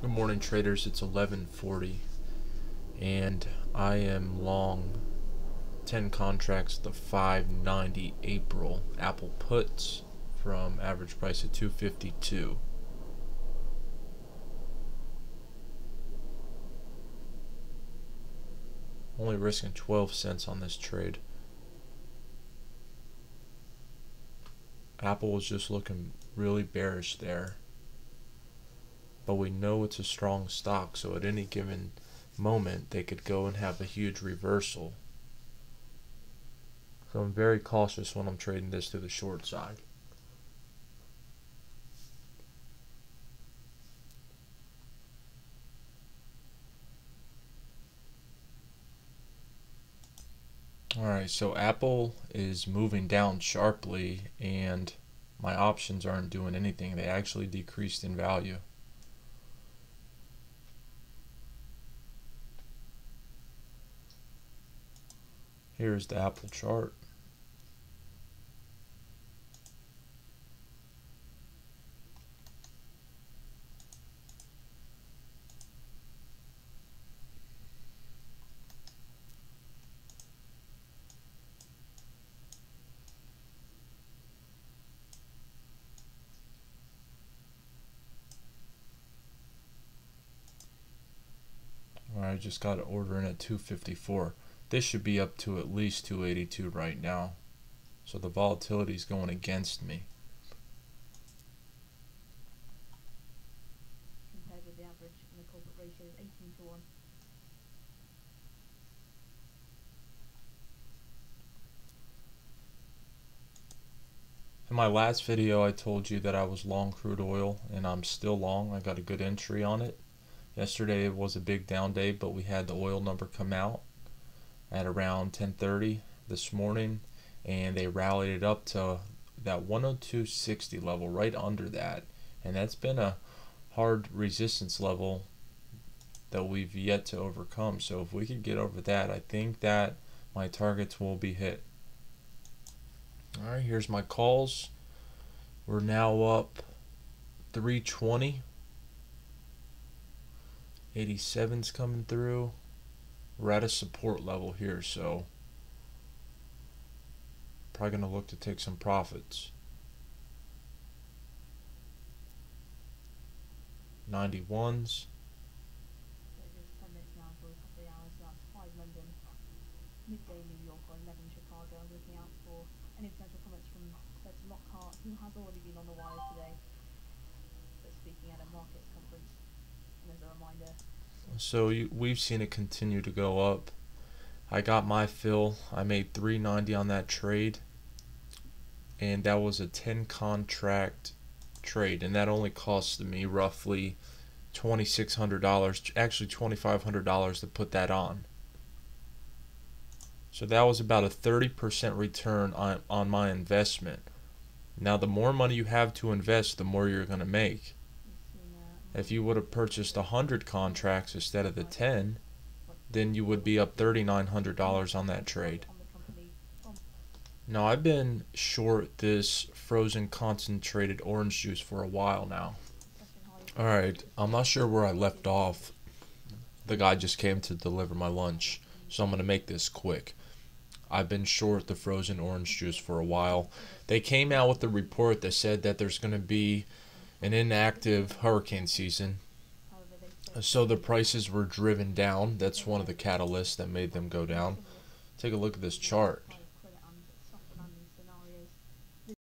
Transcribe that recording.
Good morning traders, it's 1140 and I am long 10 contracts the 590 April Apple puts from average price of 252 only risking 12 cents on this trade. Apple is just looking really bearish there but we know it's a strong stock so at any given moment they could go and have a huge reversal so I'm very cautious when I'm trading this to the short side Alright, so Apple is moving down sharply and my options aren't doing anything. They actually decreased in value. Here's the Apple chart. I just got an order in at 254. This should be up to at least 282 right now. So the volatility is going against me. Compared with the average and the corporate ratio is 18 to 1. In my last video I told you that I was long crude oil and I'm still long. I got a good entry on it. Yesterday it was a big down day but we had the oil number come out at around 10:30 this morning and they rallied it up to that 102.60 level right under that. And that's been a hard resistance level that we've yet to overcome. So if we could get over that I think that my targets will be hit. Alright here's my calls. We're now up 320 87's coming through we're at a support level here, so probably going to look to take some profits. 91s. So it is 10 minutes now for a couple of hours, so that's 5 London, midday New York or 11 Chicago. Looking out for any potential comments from Lockhart, who has already been on the wire today, but speaking at a markets conference. And as a reminder, so you, we've seen it continue to go up. I got my fill. I made 390 on that trade. And that was a 10 contract trade. And that only cost me roughly $2,600, actually $2,500 to put that on. So that was about a 30% return on, on my investment. Now, the more money you have to invest, the more you're going to make. If you would have purchased 100 contracts instead of the 10, then you would be up $3,900 on that trade. Now, I've been short this frozen concentrated orange juice for a while now. Alright, I'm not sure where I left off. The guy just came to deliver my lunch, so I'm going to make this quick. I've been short the frozen orange juice for a while. They came out with a report that said that there's going to be an inactive hurricane season. So the prices were driven down. That's one of the catalysts that made them go down. Take a look at this chart.